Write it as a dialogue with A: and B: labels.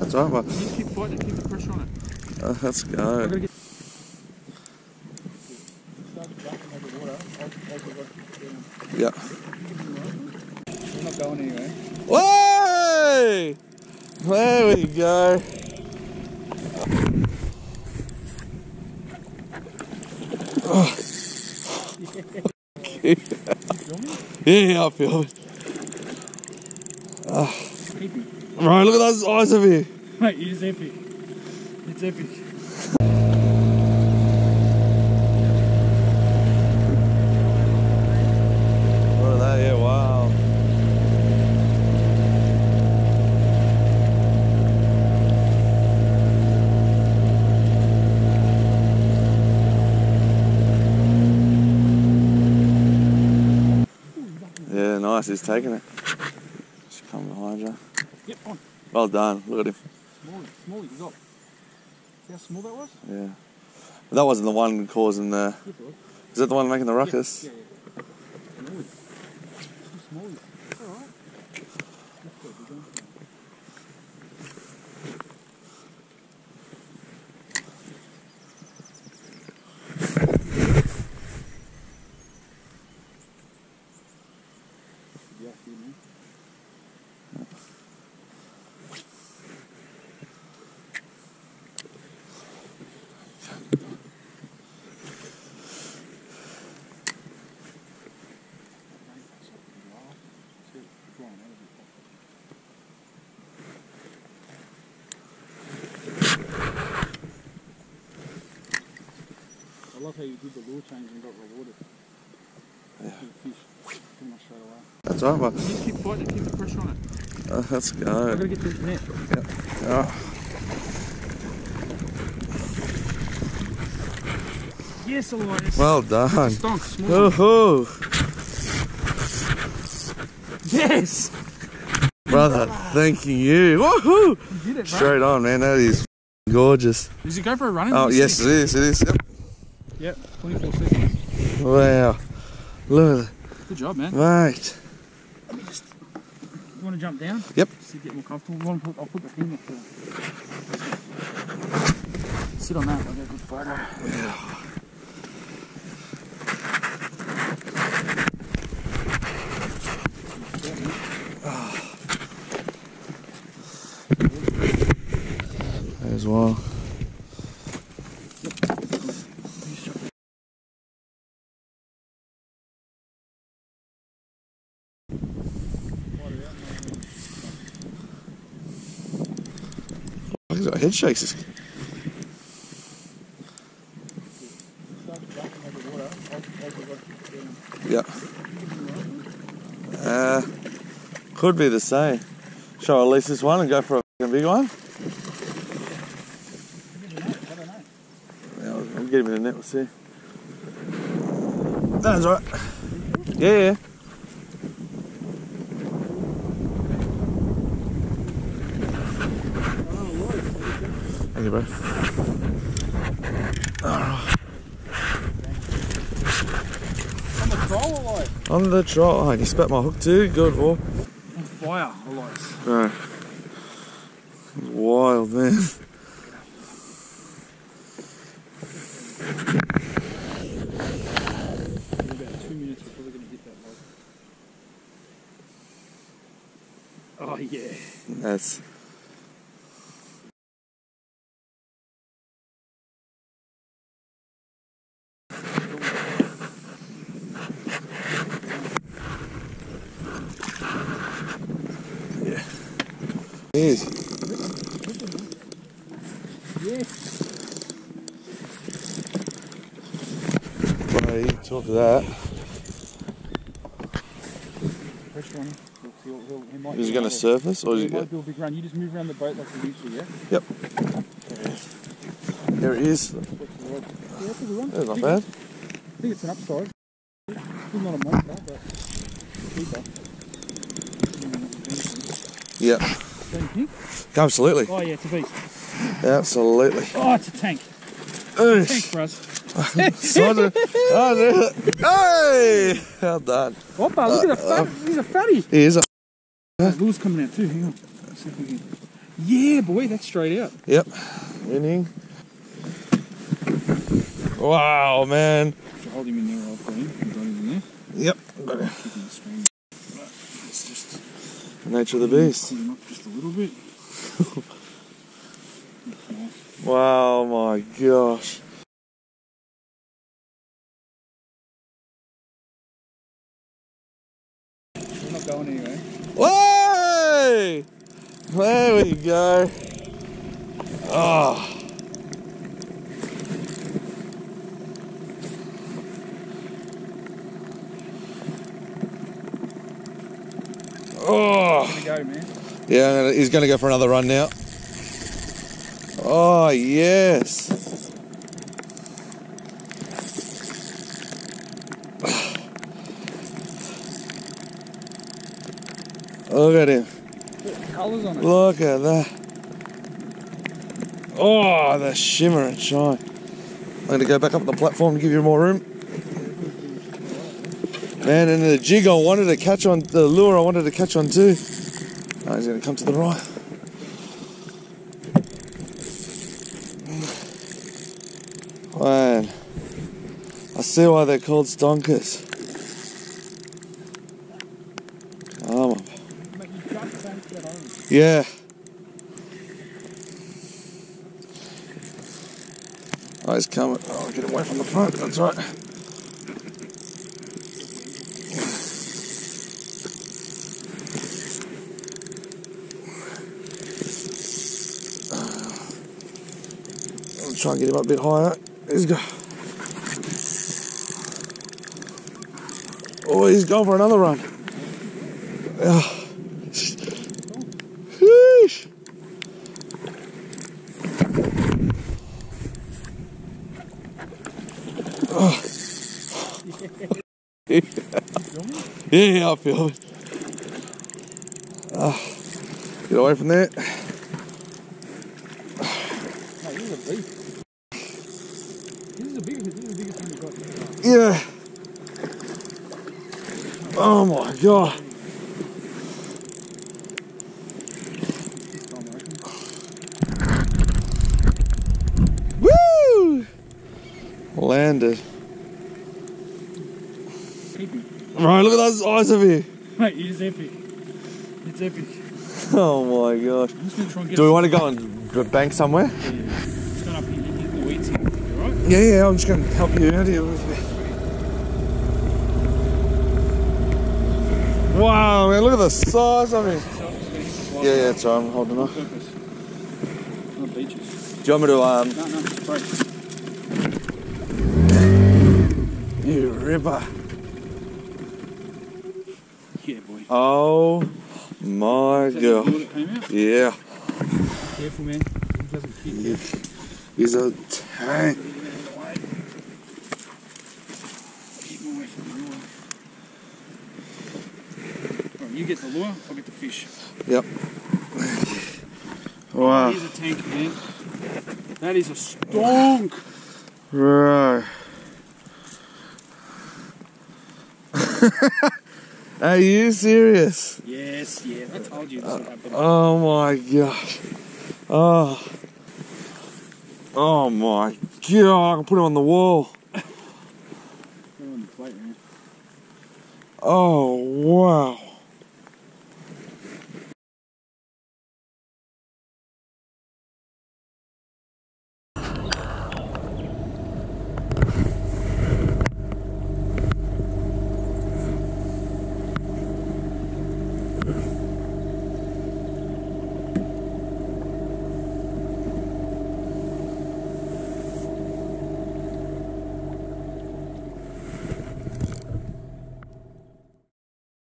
A: That's all right, mate.
B: You keep fighting keep the pressure on it.
A: Uh, let's
B: I
A: go.
B: get.
A: Yeah.
B: We're not going anywhere.
A: Way! There we go. Oh. yeah, I feel it.
B: Epic.
A: Right, look at those eyes of you.
B: Mate, it is epic. It's epic.
A: Look at that, yeah, wow. Yeah, nice, he's taking it. Just come behind you.
B: Yep, on.
A: Well done, look at him.
B: Small, small, you got. See how small that was?
A: Yeah. That wasn't the one causing the.
B: Yes.
A: Is that the one making the ruckus?
B: Yeah, yeah. Small. Too small. It's alright. That's good, we're going. Yeah, see me. I love how you did the lure change and got rewarded.
A: Yeah.
B: Fish, pretty much straight away.
A: That's all right, mate.
B: You keep fighting it, keep the pressure on it.
A: Uh, let's go.
B: gotta get this net.
A: Oh,
B: Yes, Elias.
A: well done. Woohoo!
B: Yes!
A: Brother, thanking you. Woohoo!
B: You did it.
A: Straight on, man. That is gorgeous.
B: Is it go for a run?
A: Oh, yes, it is. It is. Yep.
B: Yep, 24 seconds.
A: Wow. Look at that.
B: Good job, man.
A: at that. Mate.
B: You want to jump down?
A: Yep.
B: Just to get more comfortable. You want to put, I'll put the thing up there. Sit on that, I'll get a good photo.
A: As well. He's got head shakes. Yeah. Uh, could be the same. Shall I release this one and go for a big one? I'll get him in the net, we'll see. That's right. Yeah, yeah. You.
B: On the troll, Elias?
A: On the trot. Oh, you spat my hook too. Good boy.
B: On fire, Elias.
A: No. Wild, man.
B: In about two minutes, we're probably going to hit that log. Oh, yeah.
A: That's. Yeah. Buddy, talk of that.
B: Pressure on him. He'll, he'll, might
A: Is he going to surface or is
B: He
A: going
B: a big run. You just move around the boat like you used to, yeah?
A: Yep. There it is.
B: What's the word? Yeah, that's a good one.
A: That's not bad.
B: I think it's an upside. Still not a monster, but keeper.
A: Yeah.
B: Don't you think?
A: Absolutely.
B: Oh, yeah, it's a beast.
A: Absolutely.
B: Oh, it's a tank. Tank,
A: Oosh. Sorted. Oh, there- hey! Well done.
B: Opa, look at the uh, uh, fat. He's a fatty.
A: He is a
B: Oh, Lou's coming out too. Hang on. Let's see if we can. Yeah, boy, that's straight out.
A: Yep. Inning. Wow, man.
B: So hold him in there, I'll put him. Got him in there.
A: Yep. Got
B: him. Right, let's just
A: Nature of the beast.
B: Put him up just a little bit.
A: Wow, my gosh.
B: We're not going anywhere.
A: Way! There we go. Oh. Oh.
B: Go, man.
A: Yeah, he's going to go for another run now. Oh, yes. Look at him. Look at that. Oh, the shimmer and shine. I'm going to go back up the platform to give you more room. Man, and the jig I wanted to catch on, the lure I wanted to catch on too. Oh, he's going to come to the right. Man, I see why they're called stonkers. Come on. Yeah. Oh, he's coming. Oh, get away from the front. That's right. I'll try and get him up a bit higher. He's go. Oh, he's gone for another run. Oh. Sheesh. Oh. yeah, I feel it. Ah, get away from that.
B: No, this is a beast. This is the biggest, this is the biggest one we've got.
A: Yeah. Oh my god.
B: This time, I reckon.
A: Woo! Landed. Right, look at those eyes of you.
B: Mate, it is epic. It's epic.
A: Oh my gosh.
B: I'm just gonna try and get
A: Do we want to go and bank somewhere?
B: Yeah, yeah. Just going up here, you hit the weeds here. You alright?
A: Yeah, yeah, I'm just going to help you out here with me. Wow, man, look at the size of him.
B: So I'm just gonna hit the fly.
A: Yeah, yeah, it's alright, I'm holding off.
B: Purpose. Beaches.
A: Do you want me to, um,
B: No, no, break.
A: you ripper.
B: Yeah, boy.
A: Oh my
B: Is that
A: god.
B: that came out?
A: Yeah,
B: Careful, man. It doesn't fit.
A: he- he's a tank.
B: Keep him away from the lure. Right, you get the lure, I'll get the fish.
A: Yep. Wow.
B: Here's a tank, man. That is a stonk.
A: Right. Are you serious?
B: Yes, yeah. I told you this would happen.
A: Uh, oh my gosh. Oh. Oh my god, I can put it on the wall.
B: Put it on the plate, man.
A: Oh